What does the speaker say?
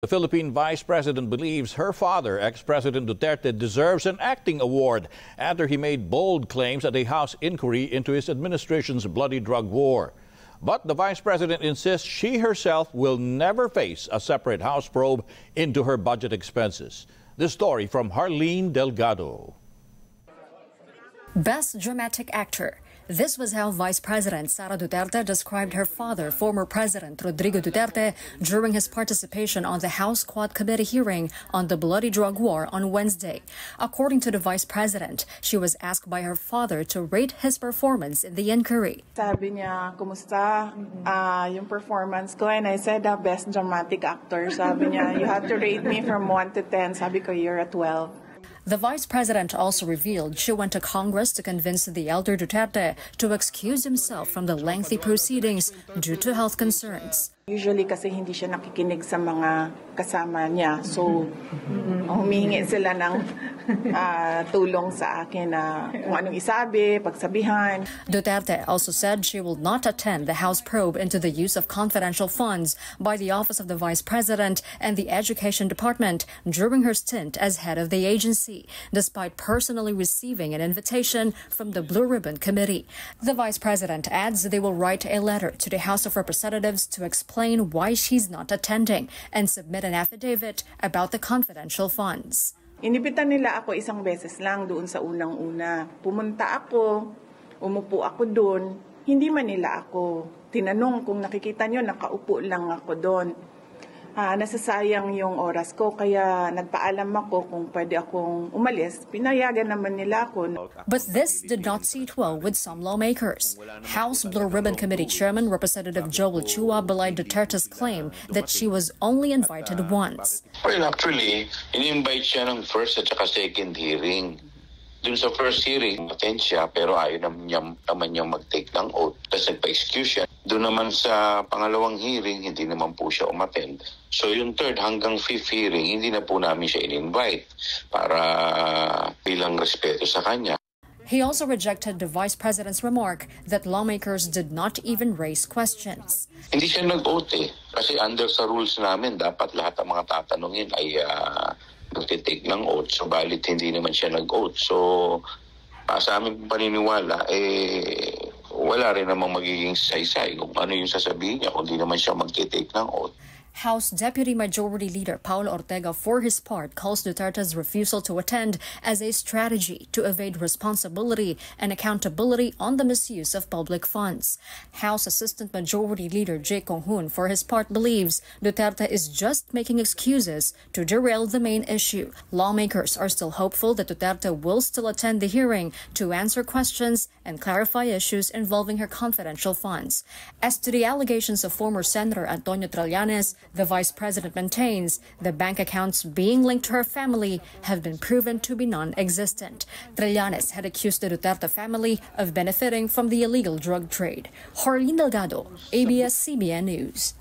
The Philippine Vice President believes her father, ex-President Duterte, deserves an acting award after he made bold claims at a House inquiry into his administration's bloody drug war. But the Vice President insists she herself will never face a separate House probe into her budget expenses. This story from Harleen Delgado. Best Dramatic Actor. This was how Vice President Sara Duterte described her father, former President Rodrigo Duterte, during his participation on the House Quad Committee hearing on the bloody drug war on Wednesday. According to the Vice President, she was asked by her father to rate his performance in the inquiry. Sabi niya, kumusta uh, yung performance ko? And I said, uh, best dramatic actor. Sabi niya, you have to rate me from 1 to 10. Sabi ko, you're a 12. The vice president also revealed she went to Congress to convince the elder Duterte to excuse himself from the lengthy proceedings due to health concerns. Usually kasi hindi siya nakikinig sa mga kasama niya. So, humihingi sila ng uh, tulong sa akin na kung anong isabi, pagsabihan. Duterte also said she will not attend the House probe into the use of confidential funds by the Office of the Vice President and the Education Department during her stint as head of the agency, despite personally receiving an invitation from the Blue Ribbon Committee. The Vice President adds they will write a letter to the House of Representatives to explain explain why she's not attending and submit an affidavit about the confidential funds. Inibitan nila ako isang beses lang doon sa unang-una. Pumunta ako, umupo ako doon. Hindi man nila ako tinanong kung nakikita nyo, nakaupo lang ako doon. Uh, nasasayang yung oras ko kaya nagpaalam ako kung pwede akong umalis. Pinayagan naman nila ako. But this did not sit well with some lawmakers. House Blue Ribbon Committee Chairman Representative Joel Chua belied Duterte's claim that she was only invited once. Well, actually, in-invite siya ng first at saka second hearing. Dun sa first hearing, attend siya pero ayaw naman niya, naman niya mag-take ng oath. Tapos nagpa-excuse siya. Doon naman sa pangalawang hearing, hindi naman po siya umattend. So yung third hanggang fifth hearing, hindi na po namin siya in-invite para bilang respeto sa kanya. He also rejected the vice president's remark that lawmakers did not even raise questions. Hindi siya nag-oath eh. Kasi under sa rules namin, dapat lahat ng mga tatanungin ay uh, nagtitake ng oath. So, balit hindi naman siya nag-oath. So, uh, sa aming paniniwala, eh, wala rin namang magiging saysay kung ano yung sasabihin niya kung di naman siya magtitake ng oath. House Deputy Majority Leader Paolo Ortega, for his part, calls Duterte's refusal to attend as a strategy to evade responsibility and accountability on the misuse of public funds. House Assistant Majority Leader Jay Khonghun, for his part, believes Duterte is just making excuses to derail the main issue. Lawmakers are still hopeful that Duterte will still attend the hearing to answer questions and clarify issues involving her confidential funds. As to the allegations of former Senator Antonio Trillanes, the vice president maintains the bank accounts being linked to her family have been proven to be non-existent. Trillanes had accused the Duterte family of benefiting from the illegal drug trade. Harleen Delgado, ABS-CBN News.